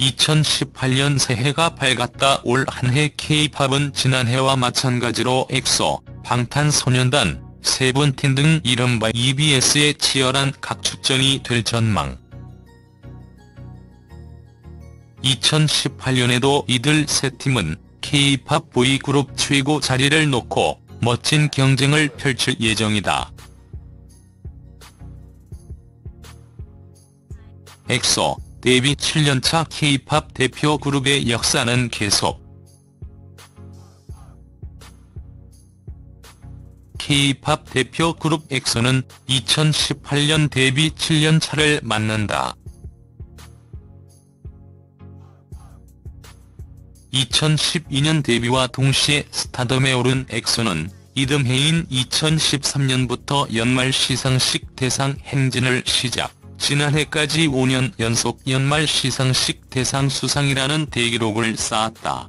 2018년 새해가 밝았다 올 한 해 K-팝은 지난해와 마찬가지로 엑소, 방탄소년단, 세븐틴 등 이른바 EBS의 치열한 각축전이 될 전망. 2018년에도 이들 세 팀은 K-팝 보이그룹 최고 자리를 놓고 멋진 경쟁을 펼칠 예정이다. 엑소, 데뷔 7년차 K-팝 대표 그룹의 역사는 계속 K-팝 대표 그룹 엑소는 2018년 데뷔 7년차를 맞는다. 2012년 데뷔와 동시에 스타덤에 오른 엑소는 이듬해인 2013년부터 연말 시상식 대상 행진을 시작. 지난해까지 5년 연속 연말 시상식 대상 수상이라는 대기록을 쌓았다.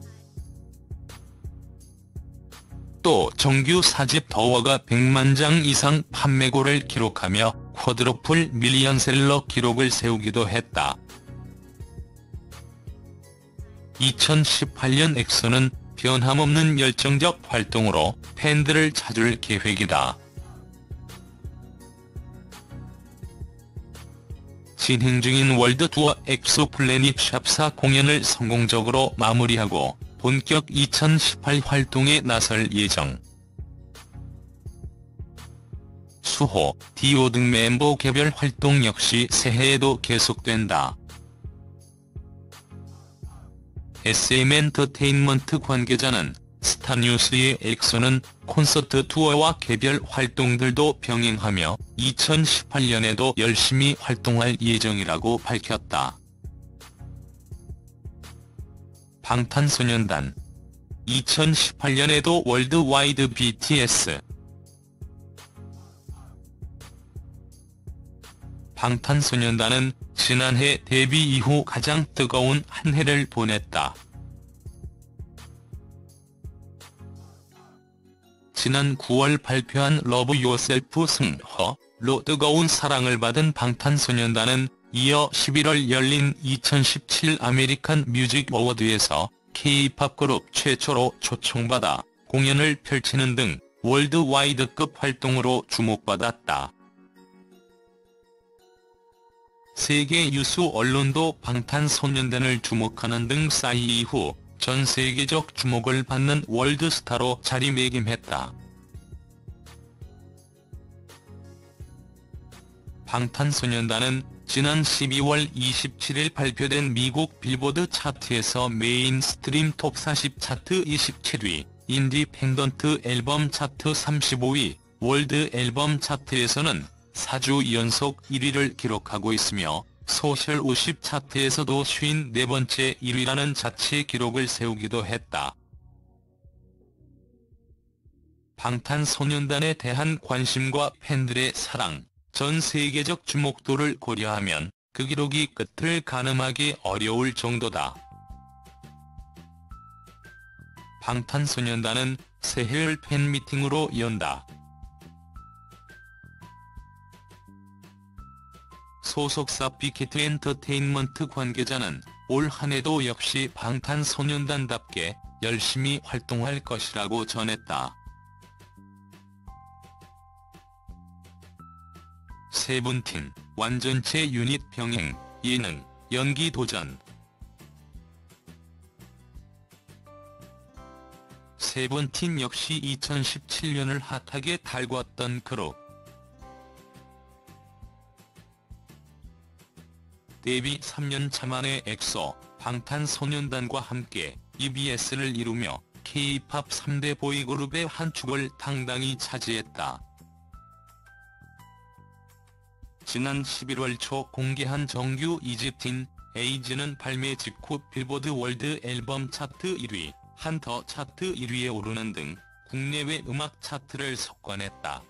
또 정규 4집 The War가 100만 장 이상 판매고를 기록하며 quadruple 밀리언셀러 기록을 세우기도 했다. 2018년 엑소는 변함없는 열정적 활동으로 팬들을 찾을 계획이다. 진행 중인 월드 투어 엑소 Planet 샵4 공연을 성공적으로 마무리하고 본격 2018 활동에 나설 예정. 수호, 디오 등 멤버 개별 활동 역시 새해에도 계속된다. SM 엔터테인먼트 관계자는 스타뉴스에 엑소는 콘서트 투어와 개별 활동들도 병행하며 2018년에도 열심히 활동할 예정이라고 밝혔다. 방탄소년단 2018년에도 worldwide BTS 방탄소년단은 지난해 데뷔 이후 가장 뜨거운 한 해를 보냈다. 지난 9월 발표한 Love Yourself 승 Her로 뜨거운 사랑을 받은 방탄소년단은 이어 11월 열린 2017 아메리칸 뮤직 어워드에서 K-팝 그룹 최초로 초청받아 공연을 펼치는 등 worldwide급 활동으로 주목받았다. 세계 유수 언론도 방탄소년단을 주목하는 등 싸이 이후 전 세계적 주목을 받는 월드스타로 자리매김했다. 방탄소년단은 지난 12월 27일 발표된 미국 빌보드 차트에서 mainstream 톱 40 차트 27위, independent 앨범 차트 35위, 월드 앨범 차트에서는 4주 연속 1위를 기록하고 있으며 소셜 50 차트에서도 54번째 1위라는 자체 기록을 세우기도 했다. 방탄소년단에 대한 관심과 팬들의 사랑, 전 세계적 주목도를 고려하면 그 기록이 끝을 가늠하기 어려울 정도다. 방탄소년단은 새해를 팬미팅으로 연다. 소속사 빅히트 엔터테인먼트 관계자는 올 한해도 역시 방탄소년단답게 열심히 활동할 것이라고 전했다. 세븐틴, 완전체 유닛 병행, 예능, 연기 도전 세븐틴 역시 2017년을 핫하게 달궜던 그룹. 데뷔 3년 차 만에 엑소, 방탄소년단과 함께 EBS를 이루며 K-팝 3대 보이그룹의 한 축을 당당히 차지했다. 지난 11월 초 공개한 정규 2집 Teen, Age는 발매 직후 빌보드 월드 앨범 차트 1위, 한터 차트 1위에 오르는 등 국내외 음악 차트를 석권했다.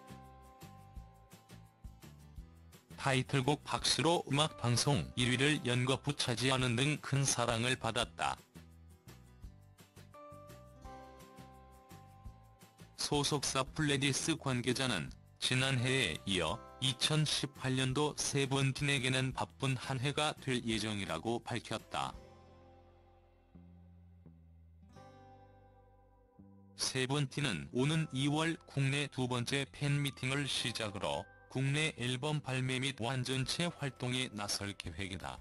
타이틀곡 박수로 음악방송 1위를 연거푸 차지하는 등 큰 사랑을 받았다. 소속사 플레디스 관계자는 지난해에 이어 2018년도 세븐틴에게는 바쁜 한 해가 될 예정이라고 밝혔다. 세븐틴은 오는 2월 국내 두 번째 팬미팅을 시작으로 국내 앨범 발매 및 완전체 활동에 나설 계획이다.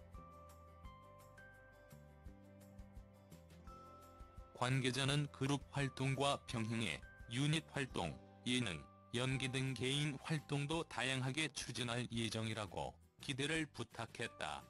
관계자는 그룹 활동과 병행해 유닛 활동, 예능, 연기 등 개인 활동도 다양하게 추진할 예정이라고 기대를 부탁했다.